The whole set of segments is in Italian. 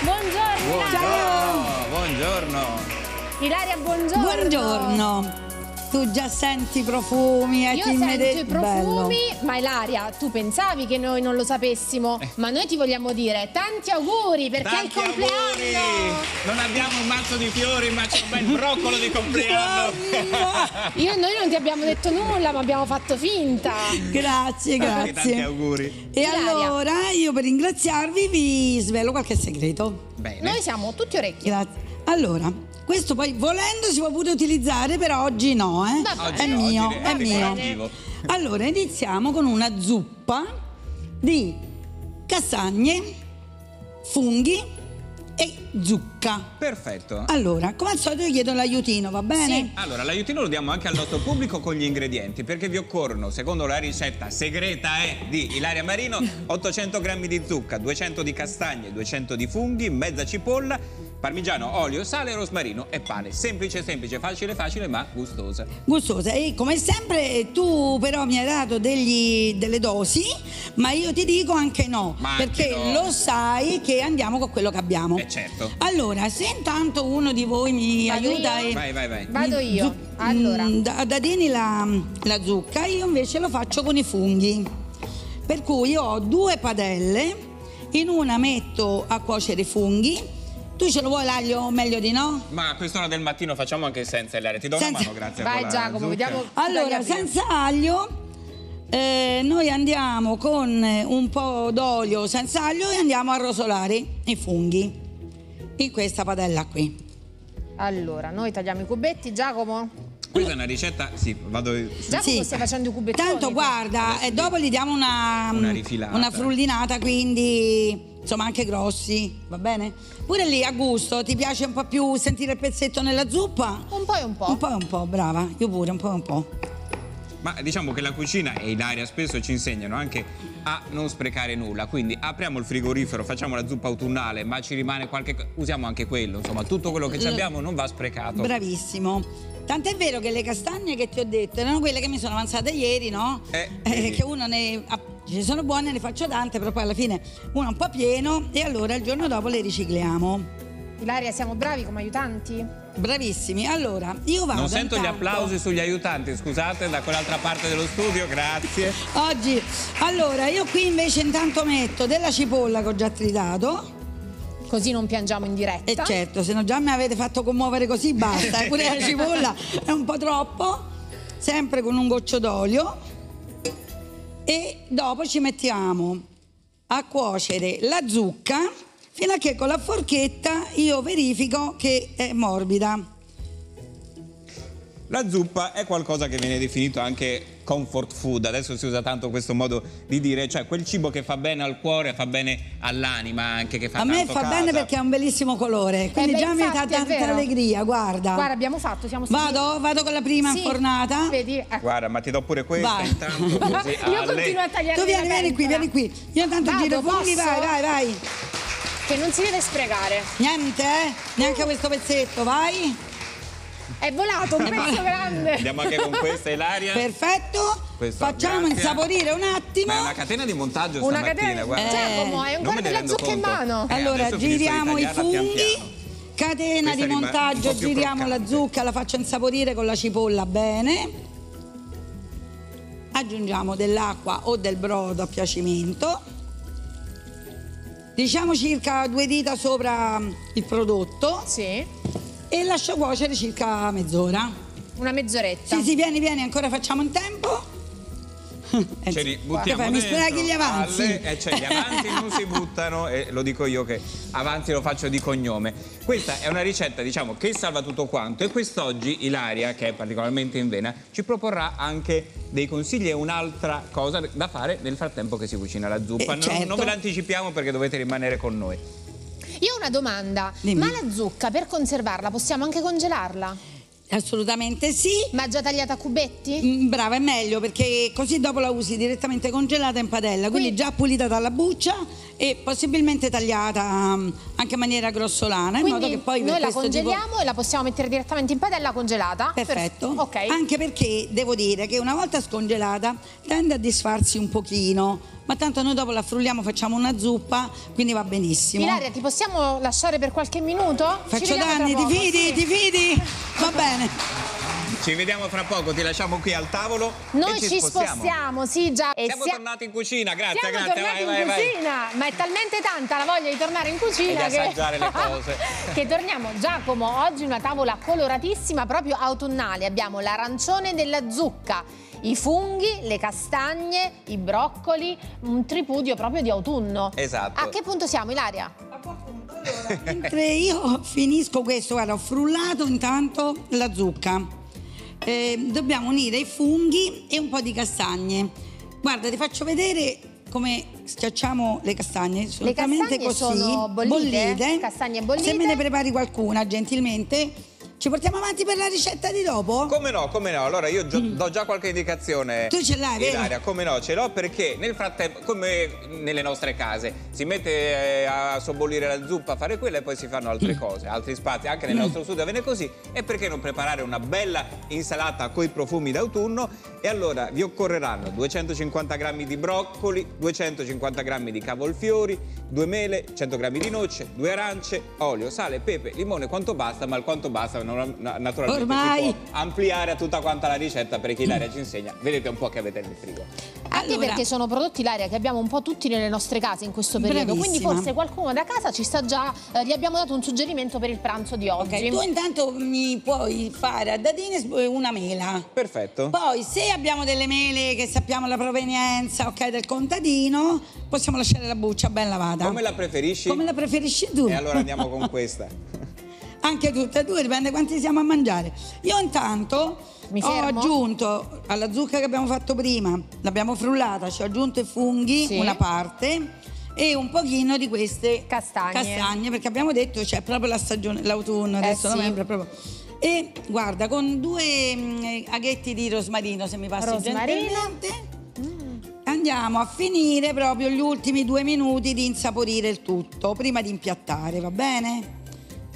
Buongiorno. Buongiorno, buongiorno. Ilaria, buongiorno. Buongiorno. Tu già senti i profumi, hai Io sento i profumi, Bello. ma Ilaria, tu pensavi che noi non lo sapessimo, ma noi ti vogliamo dire tanti auguri perché è il Eh. Tanti compleanno. auguri! Non abbiamo un mazzo di fiori, ma c'è un bel broccolo di compleanno. Io e noi non ti abbiamo detto nulla, ma abbiamo fatto finta. Grazie, Tanti, tanti grazie. auguri. E Ilaria. allora io per ringraziarvi vi svelo qualche segreto. Bene. Noi siamo tutti orecchi. Grazie. Allora, questo poi volendo si può pure utilizzare, però oggi no, eh? È mio, è è mio. Allora, iniziamo con una zuppa di castagne, funghi e zucca. Perfetto. Allora, come al solito io chiedo l'aiutino, va bene? Allora, l'aiutino lo diamo anche al nostro pubblico con gli ingredienti, perché vi occorrono, secondo la ricetta segreta è di Ilaria Marino, 800 grammi di zucca, 200 di castagne, 200 di funghi, mezza cipolla, parmigiano, olio, sale, rosmarino e pane. Semplice, semplice, facile, facile, ma gustosa. Gustosa e come sempre tu però mi hai dato degli- delle dosi, ma io ti dico anche no, Ma anche perché no. lo sai che andiamo con quello che abbiamo. Eh certo. Allora, se intanto uno di voi mi Vado aiuta io? e Vai, vai, vai. Vado io. Allora. mm, da, dadini la, la zucca, io invece lo faccio con i funghi. Per cui io ho due padelle, in una metto a cuocere i funghi. Tu ce lo vuoi l'aglio meglio di no? Ma a quest'ora del mattino facciamo anche senza Ilaria. Ti do Senza- una mano, grazie. Vai Giacomo, zucca. vediamo. Allora, senza aglio, eh, noi andiamo con un po' d'olio senza aglio e andiamo a rosolare i funghi in questa padella qui. Allora, noi tagliamo i cubetti, Giacomo? Questa è una ricetta, sì, vado io. Giacomo Sì. stai facendo i cubettoni. Tanto guarda, e dopo gli diamo una, Una rifilata. una frullinata, quindi insomma anche grossi, va bene? Pure lì a gusto, ti piace un po' più sentire il pezzetto nella zuppa? Un po' e un po'. Un po' e un po', brava, io pure, un po' e un po'. Ma diciamo che la cucina e Ilaria spesso ci insegnano anche a non sprecare nulla. Quindi apriamo il frigorifero, facciamo la zuppa autunnale, ma ci rimane qualche. usiamo anche quello. Insomma, tutto quello che ci abbiamo non va sprecato. Bravissimo. Tant'è vero che le castagne che ti ho detto erano quelle che mi sono avanzate ieri, no? Eh, Eh, vedi. che uno ne. ah, ci sono buone, ne faccio tante, però poi alla fine uno è un po' pieno e allora il giorno dopo le ricicliamo. Ilaria, siamo bravi come aiutanti? Bravissimi. Allora, io vado. Non sento gli intanto- applausi sugli aiutanti, scusate, da quell'altra parte dello studio, grazie. Oggi, allora, io qui invece intanto metto della cipolla che ho già tritato. Così non piangiamo in diretta. E certo, se no già mi avete fatto commuovere così, basta. eh, Pure la cipolla è un po' troppo. Sempre con un goccio d'olio. E dopo ci mettiamo a cuocere la zucca fino a che con la forchetta io verifico che è morbida. La zuppa è qualcosa che viene definito anche comfort food, adesso si usa tanto questo modo di dire, cioè quel cibo che fa bene al cuore, fa bene all'anima anche, che fa A me tanto fa casa. bene perché ha un bellissimo colore, quindi beh, già mi dà infatti, tanta allegria, guarda. Guarda, abbiamo fatto, siamo stati... Vado, vado con la prima Sì, infornata. Vedi? Ecco. Guarda, ma ti do pure questa Vai. intanto così Io alle- continuo a tagliare Tu vieni, vieni qui, vieni qui. Io intanto Vado, giro posso? vai, vai, vai. Che non si deve sprecare. Niente, eh? Neanche questo pezzetto, vai. È volato un pezzo grande. Andiamo anche con questa Ilaria. Perfetto. Questo, Facciamo grazie. insaporire un attimo. Ma è una catena di montaggio Una stamattina, catena... guarda. Non ancora me ne della rendo zucca in mano. Eh, allora, di giriamo i pian funghi. piano. Catena Questa di un montaggio, giriamo la croccante. zucca, la faccio insaporire con la cipolla bene. Aggiungiamo dell'acqua o del brodo a piacimento. Diciamo circa due dita sopra il prodotto Sì. e lascio cuocere circa mezz'ora. Una mezz'oretta. Sì, sì, vieni, vieni, ancora facciamo in tempo. Ce li buttiamo Che fai, mi dentro, sprechi gli avanzi. alle- eh, cioè, gli avanzi non si buttano e lo dico io che avanzi lo faccio di cognome. Questa è una ricetta, diciamo, che salva tutto quanto e quest'oggi Ilaria, che è particolarmente in vena, ci proporrà anche dei consigli e un'altra cosa da fare nel frattempo che si cucina la zuppa. Eh, Non- certo. non ve l'anticipiamo perché dovete rimanere con noi. Io ho una domanda. Dimmi. Ma la zucca per conservarla possiamo anche congelarla? Assolutamente sì. Ma già tagliata a cubetti? Mm, Brava, è meglio perché così dopo la usi direttamente congelata in padella, quindi Quindi- già pulita dalla buccia e possibilmente tagliata mm, anche in maniera grossolana, in modo che poi noi la questo tipo- congeliamo e la possiamo mettere direttamente in padella congelata. Perfetto. Per- Ok. Anche perché devo dire che una volta scongelata tende a disfarsi un pochino, ma tanto noi dopo la frulliamo, facciamo una zuppa, quindi va benissimo. Ilaria, ti possiamo lasciare per qualche minuto? Ci Faccio danni, ti fidi, sì. ti fidi? Va bene. Ci vediamo fra poco, ti lasciamo qui al tavolo Noi e ci, ci spostiamo. spostiamo, sì, già. E Siamo sia- tornati in cucina, grazie, Siamo grazie. tornati vai, in vai, vai. cucina, ma è talmente tanta la voglia di tornare in cucina E di che... assaggiare le cose. che torniamo. Giacomo, oggi una tavola coloratissima, proprio autunnale. Abbiamo l'arancione della zucca, i funghi, le castagne, i broccoli, un tripudio proprio di autunno. Esatto. A che punto siamo, Ilaria? Mentre io finisco questo, guarda, ho frullato intanto la zucca. Eh, dobbiamo unire i funghi e un po' di castagne. Guarda, ti faccio vedere come schiacciamo le castagne. Assolutamente castagne così. sono bollite? Castagne bollite? Se me ne prepari qualcuna, gentilmente. Ci portiamo avanti per la ricetta di dopo? Come no, come no? Allora io gio- do già qualche indicazione. Mm. Tu ce l'hai, vero? Come no? Ce l'ho perché nel frattempo, come nelle nostre case, si mette eh, a sobbollire la zuppa, a fare quella e poi si fanno Mm. altre cose, altri spazi. Anche nel nostro studio avviene così. E perché non preparare una bella insalata coi profumi d'autunno? E allora vi occorreranno 250 grammi di broccoli, 250 grammi di cavolfiori, due mele, 100 grammi di noce, due arance, olio, sale, pepe, limone, quanto basta, ma il quanto basta non- naturalmente Ormai. si può ampliare a tutta quanta la ricetta perché Ilaria ci insegna. Vedete un po' che avete nel frigo. Anche Allora- perché sono prodotti, Ilaria, che abbiamo un po' tutti nelle nostre case in questo periodo. Quindi Bravissima. forse qualcuno da casa ci sta già... eh, gli abbiamo dato un suggerimento per il pranzo di oggi. Ok, tu intanto mi puoi fare a dadini una mela. Perfetto. Poi se abbiamo delle mele che sappiamo la provenienza, ok, del contadino, possiamo lasciare la buccia ben lavata. Come la preferisci? Come la preferisci tu? E allora andiamo con questa. Anche tutte e due, dipende quanti siamo a mangiare. Io intanto ho aggiunto alla zucca che abbiamo fatto prima, l'abbiamo frullata, ci ho aggiunto i funghi, Sì. una parte e un pochino di queste Castagne. castagne, perché abbiamo detto c'è proprio la stagione, l'autunno, adesso Eh sì. novembre proprio. E guarda, con due mm, aghetti di rosmarino, se mi passi Rosmarino. gentilmente. Andiamo a finire proprio gli ultimi due minuti di insaporire il tutto, prima di impiattare, va bene?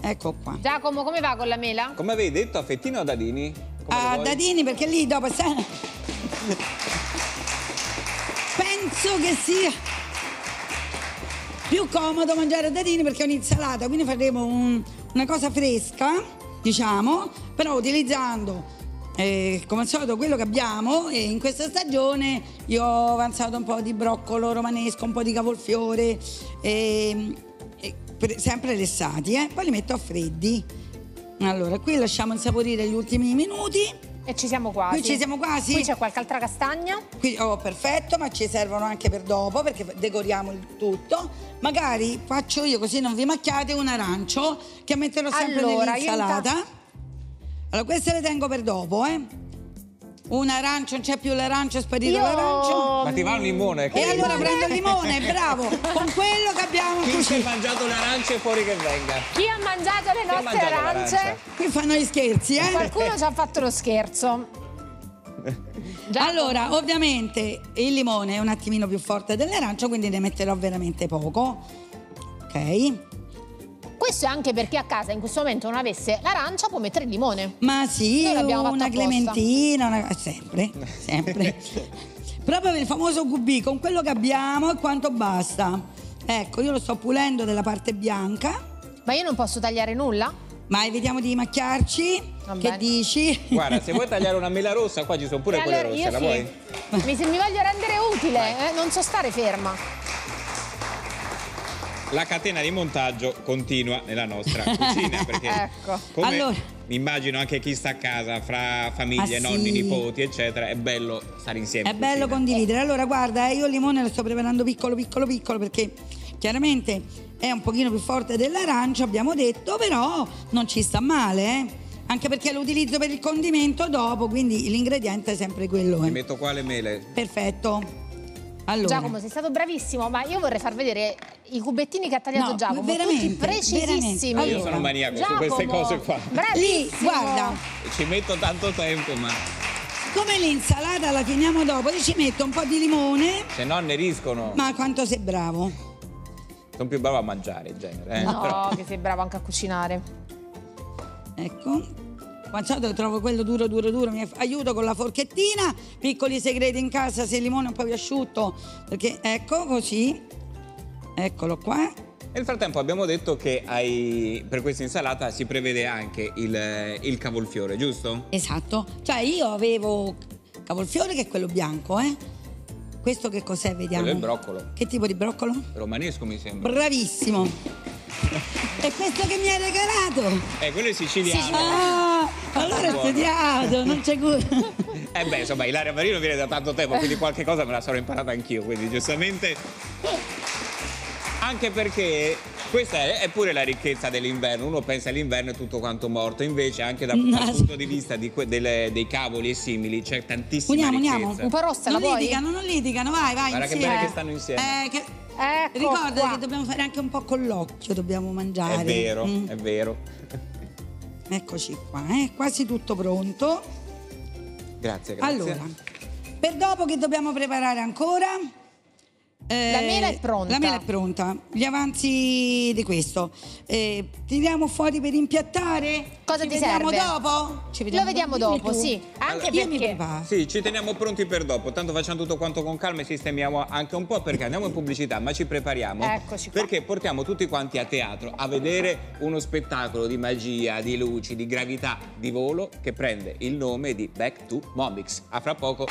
Ecco qua. Giacomo, come va con la mela? Come avevi detto, a fettino o a dadini? Come a vuoi? dadini perché lì dopo penso che sia più comodo mangiare a dadini perché è un'insalata quindi faremo un- una cosa fresca diciamo però utilizzando eh, come al solito quello che abbiamo e in questa stagione io ho avanzato un po' di broccolo romanesco un po' di cavolfiore e, e per- sempre lessati eh? poi li metto a freddi allora qui lasciamo insaporire gli ultimi minuti E ci siamo quasi. Qui ci siamo quasi? Qui c'è qualche altra castagna? Qui, oh, perfetto, ma ci servono anche per dopo perché decoriamo il tutto. Magari faccio io così non vi macchiate un arancio che metterò sempre Allora, nell'insalata. Allora, queste le tengo per dopo, eh. Un arancio, non c'è più l'arancio, è sparito Io- l'arancio. Ma ti va un limone? E allora prendo il limone, bravo, con quello che abbiamo Chi si è cucina. mangiato le arance fuori che venga. Chi ha mangiato le Chi ha nostre mangiato arance? Qui fanno gli scherzi, eh. Qualcuno ci ha fatto lo scherzo. Allora, ovviamente il limone è un attimino più forte dell'arancio, quindi ne metterò veramente poco. Ok? Questo è anche perché a casa in questo momento non avesse l'arancia può mettere il limone. Ma sì, una clementina, una- sempre, sempre. Proprio il famoso QB, con quello che abbiamo e quanto basta. Ecco, io lo sto pulendo della parte bianca, Ma io non posso tagliare nulla? ma evitiamo di macchiarci. Va che dici? Guarda, se vuoi tagliare una mela rossa, qua ci sono pure E quelle allora rosse, la sì. vuoi? Mi, se- mi voglio rendere utile, eh, non so stare ferma. La catena di montaggio continua nella nostra cucina perché Ecco. come Allora. mi immagino anche chi sta a casa fra famiglie, Ah, nonni, sì. nipoti, eccetera, è bello stare insieme. È in bello condividere. Allora, guarda, eh, io il limone lo sto preparando piccolo, piccolo, piccolo perché chiaramente è un pochino più forte dell'arancio, abbiamo detto, però non ci sta male, eh. Anche perché lo utilizzo per il condimento dopo, quindi l'ingrediente è sempre quello. Ti eh. metto qua le mele. Perfetto. Allora, Giacomo, sei stato bravissimo, ma io vorrei far vedere i cubettini che ha tagliato No, Giacomo. veramente, tutti precisissimi. veramente. Io sono maniaco su Giacomo, queste cose qua. Bravissimo. lì, guarda, Ci metto tanto tempo, ma come l'insalata la finiamo dopo, io ci metto un po' di limone, se no anneriscono. ma quanto sei bravo. Sono più bravo a mangiare in genere. Eh? No, Però- che sei bravo anche a cucinare. Ecco. Quando trovo quello duro, duro, duro, mi aiuto con la forchettina. Piccoli segreti in casa, se il limone è un po' più asciutto, perché ecco così. Eccolo qua. Nel frattempo abbiamo detto che ai- per questa insalata si prevede anche il, il cavolfiore, giusto? Esatto. Cioè io avevo cavolfiore che è quello bianco, eh. Questo che cos'è, vediamo? Quello è il broccolo. Che tipo di broccolo? Romanesco mi sembra. Bravissimo. E questo che mi hai regalato? Eh, quello è siciliano. Ah, allora Buono. studiato, non c'è cura. Eh beh, insomma, Ilaria Marino viene da tanto tempo, quindi qualche cosa me la sarò imparata anch'io, quindi giustamente... Anche perché questa è, è pure la ricchezza dell'inverno, uno pensa all'inverno è tutto quanto morto, invece anche da- No. dal punto di vista di delle- dei cavoli e simili c'è tantissima Uniamo, ricchezza. uniamo. Un po' rossa, non la vuoi? litigano, non litigano, vai, vai. Guarda che insieme. bene che stanno insieme. Eh, che- Ecco Ricorda qua. che dobbiamo fare anche un po' con l'occhio, dobbiamo mangiare. È vero, Mm. è vero. Eccoci qua, è quasi tutto pronto. Grazie, grazie. Allora, per dopo che dobbiamo preparare ancora? Eh, La mela è pronta. La mela è pronta. Gli avanzi di questo. Eh, tiriamo fuori per impiattare? Cosa Ci ti vediamo serve? dopo? Ci Lo vediamo dopo, tu. sì. Anche mi perché. Sì, ci teniamo pronti per dopo, tanto facciamo tutto quanto con calma e sistemiamo anche un po' perché andiamo in pubblicità, ma ci prepariamo. Eccoci qua. Perché portiamo tutti quanti a teatro a vedere uno spettacolo di magia, di luci, di gravità, di volo che prende il nome di Back to Momix. A fra poco.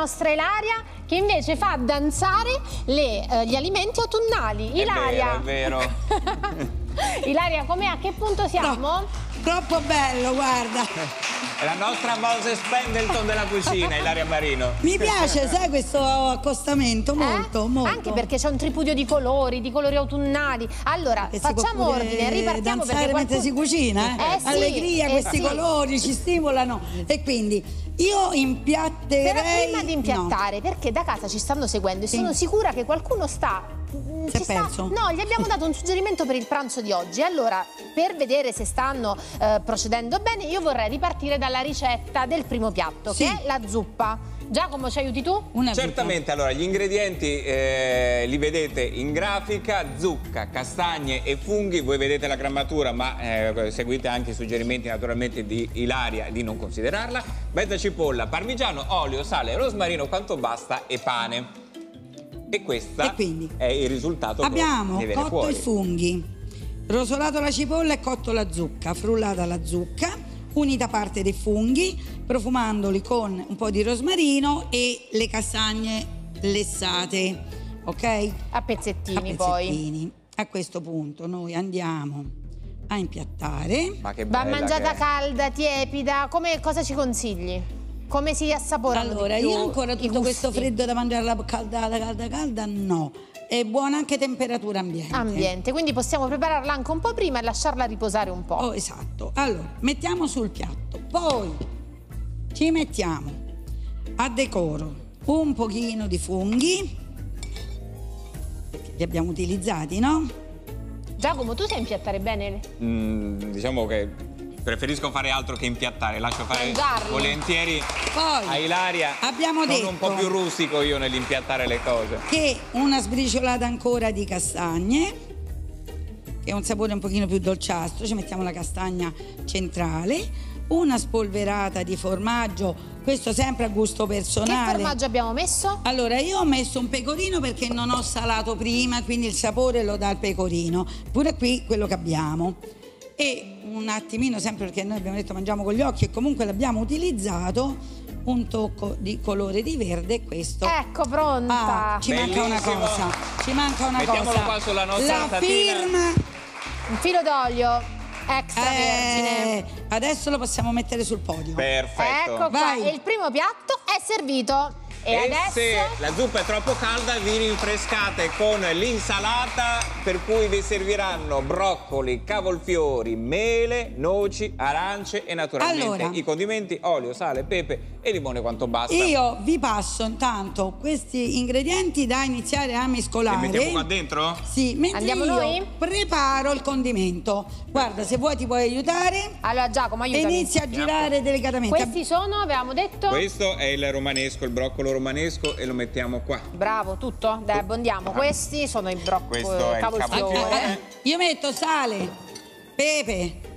Nostra Ilaria che invece fa danzare le, eh, gli alimenti autunnali. Ilaria. È vero, è vero. Ilaria, com'è? A che punto siamo? No, troppo bello, guarda. La nostra Moses Pendleton della cucina, Ilaria Marino. Mi piace, sai, questo accostamento, Eh? molto, molto. Anche perché c'è un tripudio di colori, di colori autunnali. Allora, Che facciamo ordine, ripartiamo perché mentre si qualcuno... cucina, eh? Eh sì, Allegria, eh questi sì. colori ci stimolano. E quindi io impiatterei... Però prima di no. impiattare, perché da casa ci stanno seguendo e Sì. sono sicura che qualcuno sta. Si è ci sta- perso? No, gli abbiamo dato un suggerimento per il pranzo di oggi. Allora, per vedere se stanno eh, procedendo bene, io vorrei ripartire dalla ricetta del primo piatto, Sì. che è la zuppa. Giacomo, ci aiuti tu? Una vita. Certamente, allora gli ingredienti eh, li vedete in grafica, zucca, castagne e funghi, voi vedete la grammatura ma eh, seguite anche i suggerimenti naturalmente di Ilaria di non considerarla, mezza cipolla, parmigiano, olio, sale, rosmarino quanto basta e pane. E questo è il risultato Abbiamo che viene cotto fuori. i funghi, rosolato la cipolla e cotto la zucca, frullata la zucca, unita parte dei funghi, profumandoli con un po' di rosmarino e le castagne lessate, ok? A pezzettini, A poi. pezzettini. A questo punto noi andiamo a impiattare. Ma che Va bella mangiata che calda, tiepida, come, cosa ci consigli? Come si assaporano Allora, io ancora tutto gusti? questo freddo da mangiarla caldata, calda, calda, no. È buona anche temperatura ambiente. ambiente, quindi possiamo prepararla anche un po' prima e lasciarla riposare un po'. Oh, esatto. Allora, mettiamo sul piatto. Poi ci mettiamo a decoro un pochino di funghi, perché li abbiamo utilizzati, no? Giacomo, tu sai impiattare bene? Mm, diciamo che preferisco fare altro che impiattare, lascio fare Mangiarli. volentieri Poi a Ilaria. abbiamo Sono detto un po' più rustico io nell'impiattare le cose. che una sbriciolata ancora di castagne, che è un sapore un pochino più dolciastro, ci mettiamo la castagna centrale, una spolverata di formaggio, questo sempre a gusto Che personale. formaggio abbiamo messo? Allora, io ho messo un pecorino perché non ho salato prima, quindi il sapore lo dà il pecorino. Pure qui quello che abbiamo. E un attimino, sempre perché noi abbiamo detto mangiamo con gli occhi e comunque l'abbiamo utilizzato, un tocco di colore di verde, questo. Ecco, pronta. Ah, ci manca una Bellissimo. cosa. Ci manca una Mettiamolo cosa. qua sulla nostra La tatina. firma. Un filo d'olio extravergine. Eh, adesso lo possiamo mettere sul podio. Perfetto. Ecco qua, Vai. e il primo piatto è servito. E, E adesso se la zuppa è troppo calda vi rinfrescate con l'insalata per cui vi serviranno broccoli, cavolfiori, mele, noci, arance e naturalmente Allora. i condimenti, olio, sale, pepe e limone quanto basta. Io vi passo intanto questi ingredienti da iniziare a Li mescolare. mettiamo qua dentro? Sì, mentre Andiamo io noi? preparo il condimento. Guarda, se vuoi ti puoi aiutare Allora Giacomo, aiutami. inizia a girare delicatamente. Questi sono, avevamo detto? Questo è il romanesco, il broccolo romanesco e lo mettiamo qua. Bravo, tutto? Dai, abbondiamo. Questi sono i broccoli, Questo è il cavolfiore. Eh, io metto sale, pepe.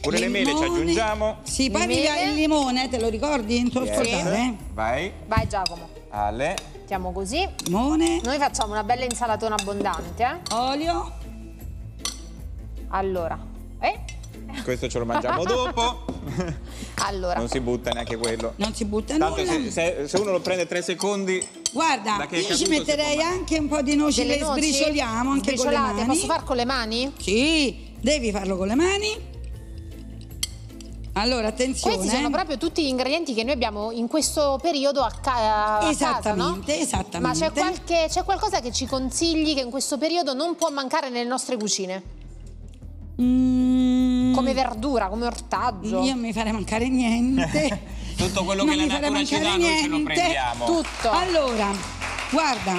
Pure le mele ci aggiungiamo. Sì, poi arriva il limone, te lo ricordi? Non Yes. scordare, eh? Vai, Vai Giacomo, Ale. mettiamo così. Limone, Noi facciamo una bella insalatona abbondante, eh? olio. Allora, eh? Questo ce lo mangiamo dopo. Allora, Non si butta neanche quello. Non si butta Tanto nulla. se, se- se uno lo prende tre secondi, Guarda, io ci metterei anche un po' di noci, delle le noci? sbricioliamo anche con le Sbriciolate, mani. Posso far con le mani? Sì, devi farlo con le mani. Allora, attenzione. Questi sono proprio tutti gli ingredienti che noi abbiamo in questo periodo a, ca- a casa, no? Esattamente, esattamente. Ma c'è, qualche- c'è qualcosa che ci consigli che in questo periodo non può mancare nelle nostre cucine? Mm, Come verdura, come ortaggio? Io non mi farei mancare niente. tutto quello Non che la natura ci dà mancare noi ce lo niente. prendiamo. Tutto. Allora, guarda,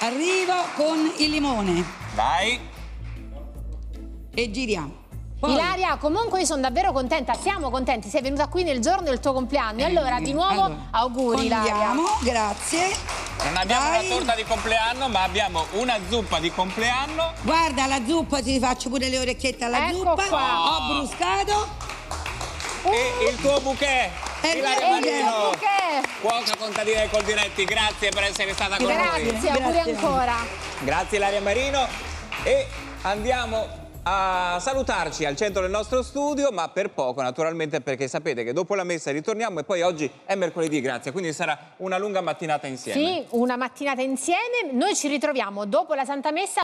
arrivo con il limone Vai. e giriamo. Poi- Ilaria, comunque io sono davvero contenta, siamo contenti, sei venuta qui nel giorno del tuo compleanno. E allora, di nuovo, Eh, Allora, auguri Ilaria. grazie. Non abbiamo Vai. una torta di compleanno, ma abbiamo una zuppa di compleanno. Guarda la zuppa, ti faccio pure le orecchiette alla Ecco zuppa. qua. Ho bruscato. E il tuo bouquet. Ilaria E il tuo Marino. Cuoca contadina dei Coldiretti, grazie per essere stata con Grazie, noi. auguri Grazie. ancora. Grazie Ilaria Marino. E andiamo a salutarci al centro del nostro studio, ma per poco naturalmente perché sapete che dopo la messa ritorniamo e poi oggi è mercoledì, grazie, quindi sarà una lunga mattinata insieme. Sì, una mattinata insieme. Noi ci ritroviamo dopo la Santa Messa